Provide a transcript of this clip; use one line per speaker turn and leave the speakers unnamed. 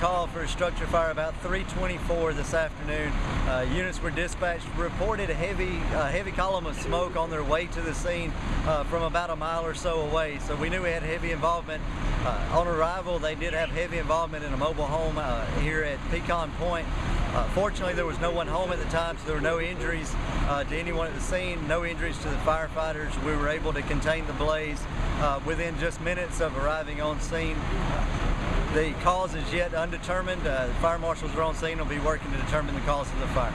call for a structure fire about 3:24 this afternoon. Uh, units were dispatched, reported a heavy, uh, heavy column of smoke on their way to the scene uh, from about a mile or so away. So we knew we had heavy involvement. Uh, on arrival, they did have heavy involvement in a mobile home uh, here at Pecan Point. Uh, fortunately, there was no one home at the time, so there were no injuries to anyone at the scene, no injuries to the firefighters. We were able to contain the blaze within just minutes of arriving on scene. The cause is yet undetermined. Uh, fire marshals are on scene will be working to determine the cause of the fire.